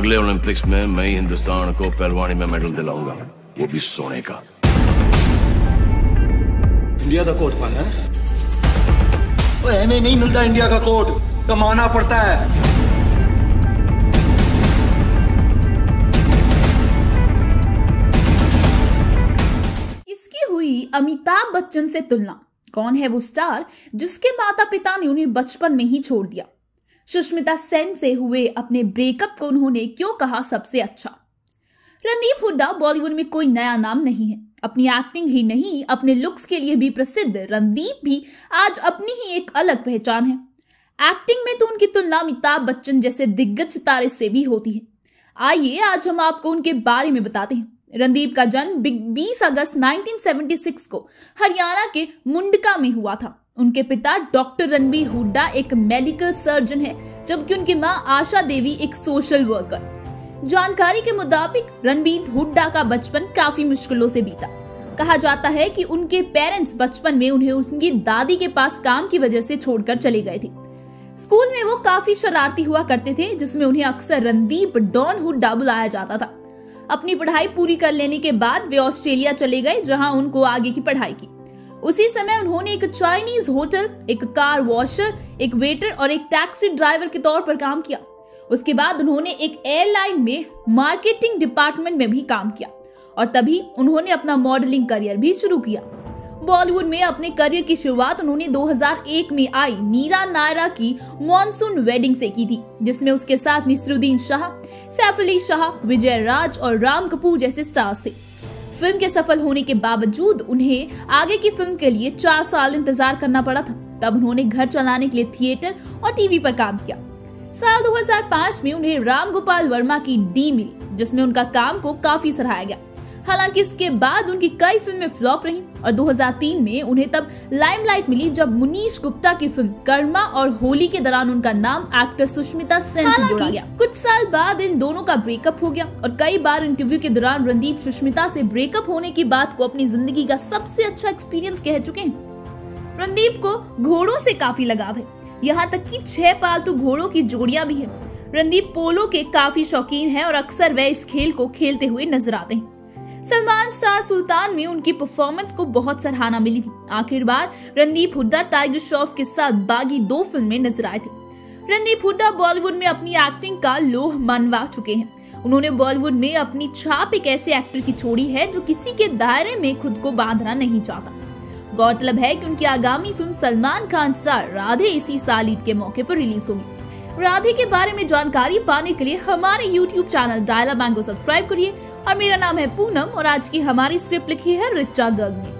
अगले ओलंपिक्स में मैं ही हिंदुस्तान को पहलवानी में मेडल दिलाऊँगा। वो भी सोने का। इंडिया का कोट पाना है? हमें नहीं मिलता इंडिया का कोट। कमाना पड़ता है। हुई अमिताभ बच्चन से तुलना। कौन है वो स्टार जिसके माता पिता ने उन्हें बचपन में ही छोड़ दिया? सुष्मिता सेन से हुए अपने ब्रेकअप को उन्होंने क्यों कहा सबसे अच्छा? रणदीप हुड्डा बॉलीवुड में कोई नया नाम नहीं है। अपनी एक्टिंग ही नहीं, अपने लुक्स के लिए भी प्रसिद्ध रणदीप भी आज अपनी ही एक अलग पहचान है। एक्टिंग में तो उनकी तुलना अमिताभ बच्चन जैसे दिग्गज सितारे से भी होती है। आइए आज हम आपको उनके बारे में बताते हैं। रणदीप का जन्म 20 अगस्त 1976 को हरियाणा के मुंडका में हुआ था। उनके पिता डॉक्टर रणबीर हुड्डा एक मेडिकल सर्जन है, जबकि उनकी माँ आशा देवी एक सोशल वर्कर। जानकारी के मुताबिक रणबीर हुड्डा का बचपन काफ़ी मुश्किलों से बीता। कहा जाता है कि उनके पेरेंट्स बचपन में उन्हें उनकी दादी के पास काम की वजह से छोड़कर चले गए थे। स्कूल में वो काफ़ी शरारती हुआ करते थे, जिसमें उन्हें अक्सर रणदीप डॉन हुड्डा बुलाया जाता था। अपनी पढ़ाई पूरी कर लेने के बाद वे ऑस्ट्रेलिया चले गए, जहाँ उनको आगे की पढ़ाई की। उसी समय उन्होंने एक चाइनीज़ होटल एक कार वॉशर एक वेटर और एक टैक्सी ड्राइवर के तौर पर काम किया। उसके बाद उन्होंने एक एयरलाइन में मार्केटिंग डिपार्टमेंट में भी काम किया और तभी उन्होंने अपना मॉडलिंग करियर भी शुरू किया। बॉलीवुड में अपने करियर की शुरुआत उन्होंने 2001 में आई मीरा नायरा की मॉनसून वेडिंग से की थी, जिसमें उसके साथ निसरुद्दीन शाह, सैफ अली शाह, विजय राज और राम कपूर जैसे स्टार्स थे। फ़िल्म के सफल होने के बावजूद उन्हें आगे की फ़िल्म के लिए चार साल इंतज़ार करना पड़ा था। तब उन्होंने घर चलाने के लिए थिएटर और टीवी पर काम किया। साल 2005 में उन्हें राम गोपाल वर्मा की डी मिली, जिसमें उनका काम को काफ़ी सराहाया गया। हालाँकि इसके बाद उनकी कई फ़िल्में फ्लॉप रही और 2003 में उन्हें तब लाइमलाइट मिली जब मुनीश गुप्ता की फ़िल्म कर्मा और होली के दौरान उनका नाम एक्टर सुष्मिता सेन से जोड़ा गया। कुछ साल बाद इन दोनों का ब्रेकअप हो गया और कई बार इंटरव्यू के दौरान रणदीप सुष्मिता से ब्रेकअप होने की बात को अपनी ज़िंदगी का सबसे अच्छा एक्सपीरियंस कह चुके हैं। रणदीप को घोड़ों से काफ़ी लगाव है। यहाँ तक कि छह पालतू घोड़ों की जोड़ियाँ भी है। रणदीप पोलो के काफ़ी शौकीन है और अक्सर वह इस खेल को खेलते हुए नज़र आते हैं। सलमान स्टार सुल्तान में उनकी परफॉर्मेंस को बहुत सराहना मिली थी। आखिर बार रणदीप हुड्डा, टाइगर श्रॉफ के साथ बागी दो फ़िल्म में नज़र आए थे। रणदीप हुड्डा बॉलीवुड में अपनी एक्टिंग का लोह मनवा चुके हैं। उन्होंने बॉलीवुड में अपनी छाप एक ऐसे एक्टर की छोड़ी है जो किसी के दायरे में खुद को बांधना नहीं चाहता। गौरतलब है कि उनकी आगामी फ़िल्म सलमान खान स्टार राधे इसी साल ईद के मौके पर रिलीज़ होगी। राधे के बारे में जानकारी पाने के लिए हमारे यूट्यूब चैनल डायला बैंक को सब्सक्राइब करिए। और मेरा नाम है पूनम और आज की हमारी स्क्रिप्ट लिखी है रिचा गर्ग ने